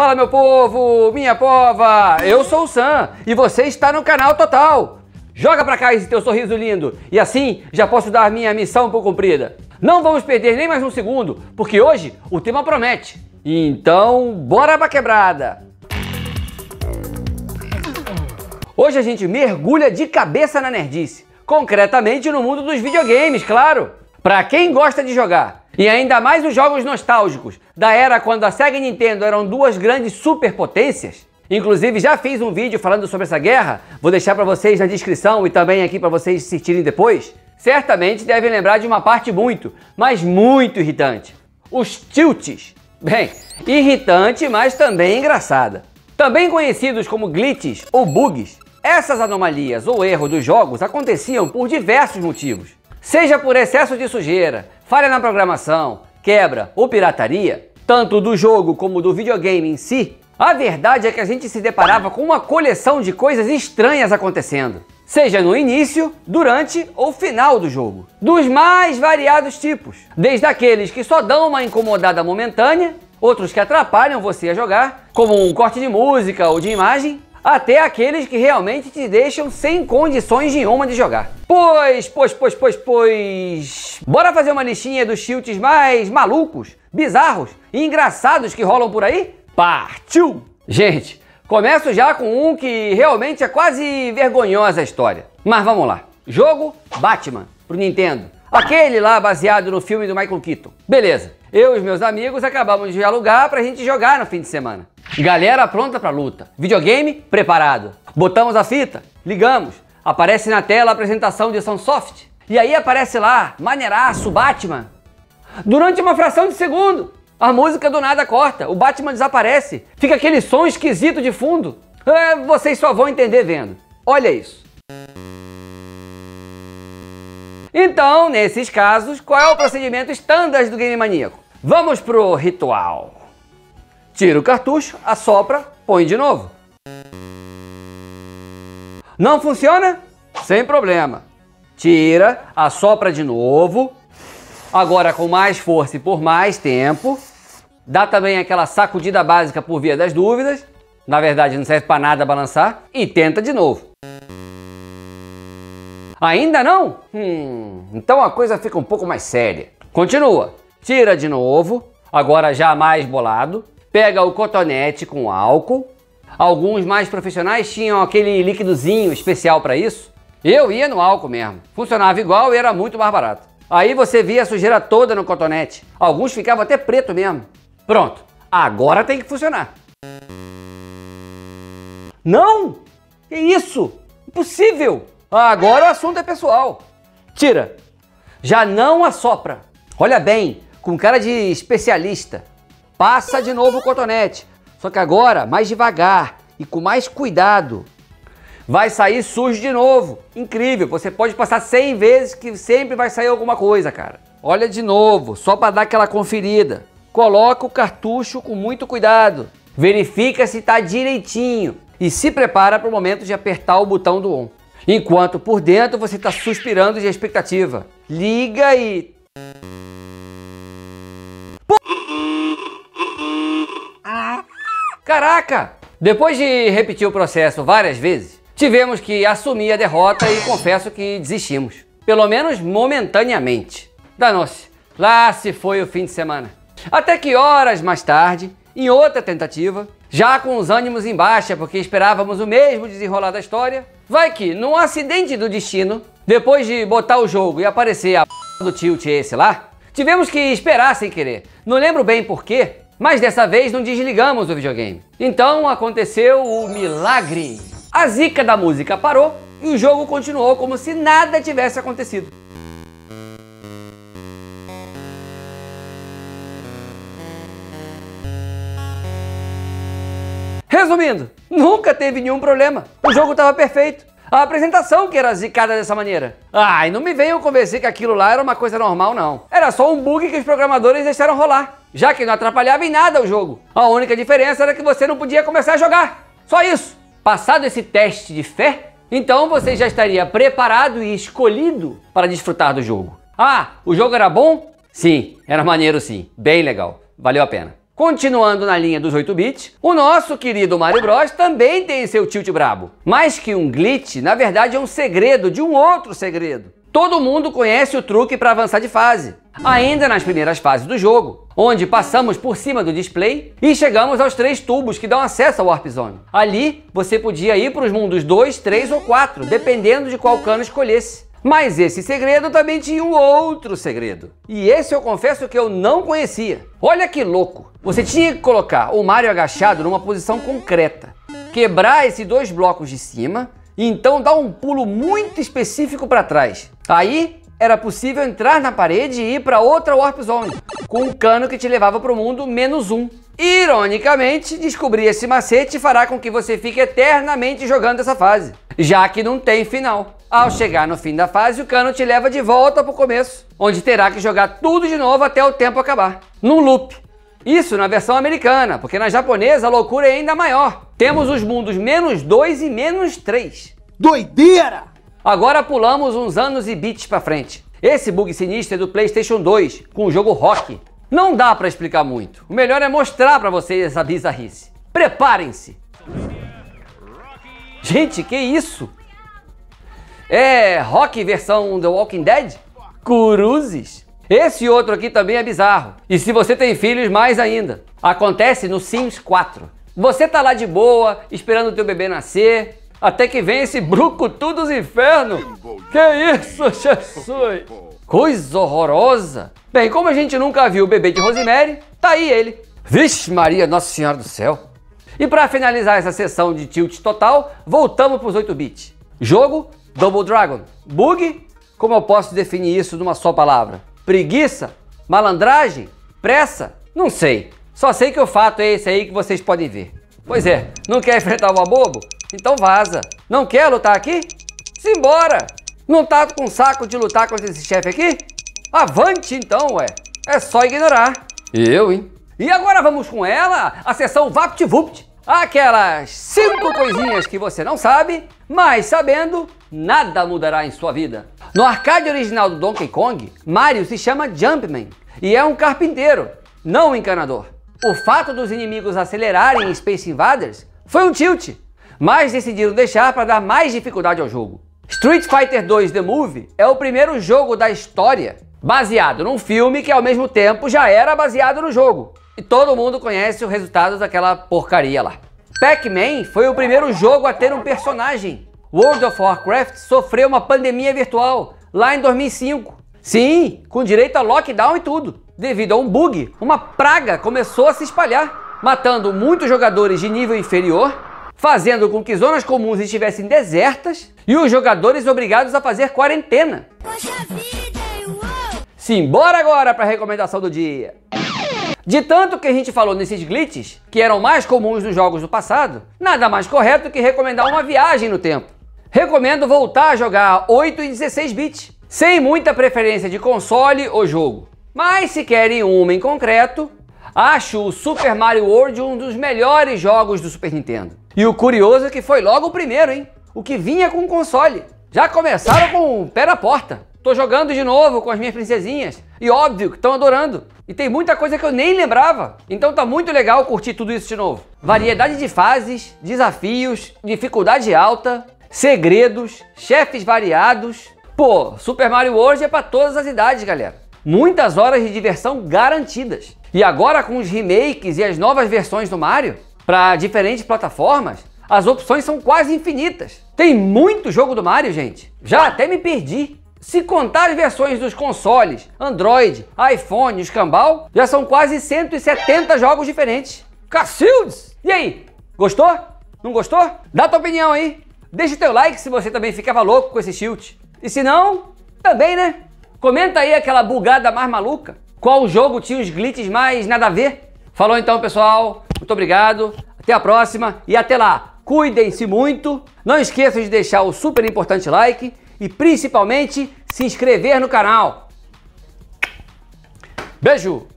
Fala meu povo, minha pova, eu sou o Sam e você está no canal Total. Joga pra cá esse teu sorriso lindo e assim já posso dar minha missão por cumprida. Não vamos perder nem mais um segundo, porque hoje o tema promete. Então, bora pra quebrada! Hoje a gente mergulha de cabeça na nerdice, concretamente no mundo dos videogames, claro. Pra quem gosta de jogar, e ainda mais os jogos nostálgicos, da era quando a Sega e Nintendo eram duas grandes superpotências, Inclusive já fiz um vídeo falando sobre essa guerra, vou deixar para vocês na descrição e também aqui para vocês assistirem depois. Certamente devem lembrar de uma parte muito, mas muito irritante. Os tilts. Bem, irritante, mas também engraçada. Também conhecidos como glitches ou bugs. Essas anomalias ou erros dos jogos aconteciam por diversos motivos. Seja por excesso de sujeira, falha na programação, quebra ou pirataria, tanto do jogo como do videogame em si, a verdade é que a gente se deparava com uma coleção de coisas estranhas acontecendo, seja no início, durante ou final do jogo, dos mais variados tipos, desde aqueles que só dão uma incomodada momentânea, outros que atrapalham você a jogar, como um corte de música ou de imagem, até aqueles que realmente te deixam sem condições nenhuma de jogar. Pois, pois, pois, pois, pois. Bora fazer uma listinha dos tilts mais malucos, bizarros e engraçados que rolam por aí? Partiu! Gente, começo já com um que realmente é quase vergonhosa a história. Mas vamos lá. Jogo Batman pro Nintendo. Aquele lá baseado no filme do Michael Keaton. Beleza. Eu e os meus amigos acabamos de alugar pra gente jogar no fim de semana. Galera pronta pra luta. Videogame preparado. Botamos a fita, ligamos. Aparece na tela a apresentação de Sunsoft. E aí aparece lá, maneiraço, Batman. Durante uma fração de segundo. A música do nada corta, o Batman desaparece, fica aquele som esquisito de fundo. É, vocês só vão entender vendo. Olha isso. Então, nesses casos, qual é o procedimento standard do Game Maníaco? Vamos pro ritual. Tira o cartucho, assopra, põe de novo. Não funciona? Sem problema. Tira, assopra de novo. Agora com mais força e por mais tempo dá também aquela sacudida básica por via das dúvidas, na verdade não serve para nada balançar, e tenta de novo. Ainda não? Hum, então a coisa fica um pouco mais séria. Continua, tira de novo, agora já mais bolado, pega o cotonete com álcool. Alguns mais profissionais tinham aquele líquidozinho especial para isso. Eu ia no álcool mesmo. Funcionava igual e era muito mais barato. Aí você via a sujeira toda no cotonete. Alguns ficavam até preto mesmo. Pronto, agora tem que funcionar. Não! Que isso? Impossível! Agora o assunto é pessoal. Tira. Já não assopra. Olha bem, com cara de especialista. Passa de novo o cotonete. Só que agora mais devagar e com mais cuidado. Vai sair sujo de novo. Incrível, você pode passar 100 vezes que sempre vai sair alguma coisa, cara. Olha de novo, só para dar aquela conferida. Coloca o cartucho com muito cuidado. Verifica se está direitinho e se prepara para o momento de apertar o botão do on. Enquanto por dentro você está suspirando de expectativa. Liga e. Caraca! Depois de repetir o processo várias vezes, tivemos que assumir a derrota e confesso que desistimos. Pelo menos momentaneamente. Danou-se. Lá se foi o fim de semana. Até que horas mais tarde, em outra tentativa, já com os ânimos em baixa porque esperávamos o mesmo desenrolar da história, vai que, num acidente do destino, depois de botar o jogo e aparecer a p do tilt esse lá, tivemos que esperar sem querer. Não lembro bem porquê, mas dessa vez não desligamos o videogame. Então aconteceu o milagre. A zica da música parou e o jogo continuou como se nada tivesse acontecido. Resumindo, nunca teve nenhum problema. O jogo estava perfeito. A apresentação que era zicada dessa maneira. Ai, não me venham convencer que aquilo lá era uma coisa normal, não. Era só um bug que os programadores deixaram rolar, já que não atrapalhava em nada o jogo. A única diferença era que você não podia começar a jogar. Só isso. Passado esse teste de fé, então você já estaria preparado e escolhido para desfrutar do jogo. Ah, o jogo era bom? Sim, era maneiro sim, bem legal, valeu a pena. Continuando na linha dos 8 bits, o nosso querido Mario Bros também tem seu tilt brabo. Mais que um glitch, na verdade é um segredo de um outro segredo. Todo mundo conhece o truque para avançar de fase, ainda nas primeiras fases do jogo, onde passamos por cima do display e chegamos aos três tubos que dão acesso ao Warp Zone. Ali, você podia ir para os mundos 2, 3 ou 4, dependendo de qual cano escolhesse. Mas esse segredo também tinha um outro segredo. E esse eu confesso que eu não conhecia. Olha que louco! Você tinha que colocar o Mario agachado numa posição concreta, quebrar esses dois blocos de cima e então dar um pulo muito específico para trás. Aí era possível entrar na parede e ir para outra Warp Zone, com um cano que te levava para o mundo menos um. Ironicamente, descobrir esse macete fará com que você fique eternamente jogando essa fase, já que não tem final. Ao chegar no fim da fase, o cano te leva de volta para o começo, onde terá que jogar tudo de novo até o tempo acabar, num loop. Isso na versão americana, porque na japonesa a loucura é ainda maior. Temos os mundos menos 2 e menos 3. Doideira! Agora pulamos uns anos e bits para frente. Esse bug sinistro é do PlayStation 2, com o jogo Rock. Não dá para explicar muito. O melhor é mostrar para vocês essa bizarrice. Preparem-se! Gente, que isso? É Rock versão The Walking Dead? Cruzes? Esse outro aqui também é bizarro. E se você tem filhos, mais ainda. Acontece no Sims 4. Você tá lá de boa, esperando o teu bebê nascer, até que vem esse brucutu dos infernos. Que isso, Jesus? Coisa horrorosa. Bem, como a gente nunca viu o bebê de Rosemary, tá aí ele. Vixe Maria, Nossa Senhora do Céu. E para finalizar essa sessão de tilt total, voltamos para os 8 bits. Jogo Double Dragon. Bug? Como eu posso definir isso numa só palavra? Preguiça? Malandragem? Pressa? Não sei. Só sei que o fato é esse aí que vocês podem ver. Pois é, não quer enfrentar o bobo? Então vaza. Não quer lutar aqui? Simbora! Não tá com saco de lutar contra esse chefe aqui? Avante então, ué. É só ignorar. Eu, hein? E agora vamos com ela, a sessão VaptVupt. Aquelas cinco coisinhas que você não sabe, mas sabendo, nada mudará em sua vida. No arcade original do Donkey Kong, Mario se chama Jumpman e é um carpinteiro, não um encanador. O fato dos inimigos acelerarem em Space Invaders foi um tilt, mas decidiram deixar para dar mais dificuldade ao jogo. Street Fighter 2 The Movie é o primeiro jogo da história baseado num filme que ao mesmo tempo já era baseado no jogo. E todo mundo conhece o resultado daquela porcaria lá. Pac-Man foi o primeiro jogo a ter um personagem. World of Warcraft sofreu uma pandemia virtual lá em 2005. Sim, com direito a lockdown e tudo. Devido a um bug, uma praga começou a se espalhar, matando muitos jogadores de nível inferior, fazendo com que zonas comuns estivessem desertas e os jogadores obrigados a fazer quarentena. Simbora agora para a recomendação do dia. De tanto que a gente falou nesses glitches, que eram mais comuns nos jogos do passado, nada mais correto que recomendar uma viagem no tempo. Recomendo voltar a jogar 8 e 16 bits, sem muita preferência de console ou jogo. Mas se querem uma em concreto, acho o Super Mario World um dos melhores jogos do Super Nintendo. E o curioso é que foi logo o primeiro, hein? O que vinha com console. Já começaram com o pé na porta. Tô jogando de novo com as minhas princesinhas. E óbvio que estão adorando. E tem muita coisa que eu nem lembrava. Então tá muito legal curtir tudo isso de novo. Variedade de fases, desafios, dificuldade alta, segredos, chefes variados. Pô, Super Mario World é para todas as idades, galera. Muitas horas de diversão garantidas. E agora com os remakes e as novas versões do Mario para diferentes plataformas, as opções são quase infinitas. Tem muito jogo do Mario, gente. Já até me perdi. Se contar as versões dos consoles, Android, iPhone escambau, já são quase 170 jogos diferentes. Cacildes! E aí, gostou? Não gostou? Dá tua opinião aí. Deixa teu like se você também ficava louco com esse tilt. E se não, também, né? Comenta aí aquela bugada mais maluca. Qual jogo tinha os glitches mais nada a ver? Falou então, pessoal. Muito obrigado. Até a próxima e até lá. Cuidem-se muito. Não esqueçam de deixar o super importante like e principalmente se inscrever no canal. Beijo!